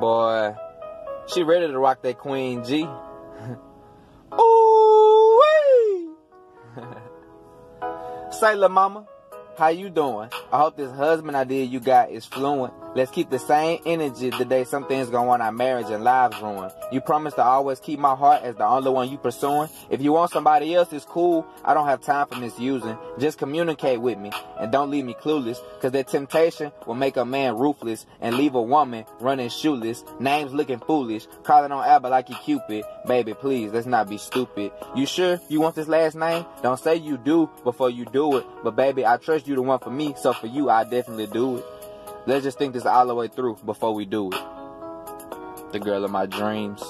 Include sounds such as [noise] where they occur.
Boy, she ready to rock that Queen G. [laughs] Ooh wee! [laughs] Say, la mama, how you doing? I hope this husband idea you got is fluent. Let's keep the same energy the day something's going on our marriage and lives ruin. You promise to always keep my heart as the only one you pursuing. If you want somebody else, it's cool. I don't have time for misusing. Just communicate with me and don't leave me clueless. Cause that temptation will make a man ruthless and leave a woman running shoeless. Names looking foolish. Calling on Abba like you Cupid. Baby, please, let's not be stupid. You sure you want this last name? Don't say you do before you do it. But baby, I trust you the one for me. So for you, I definitely do it. Let's just think this all the way through before we do it. The girl of my dreams.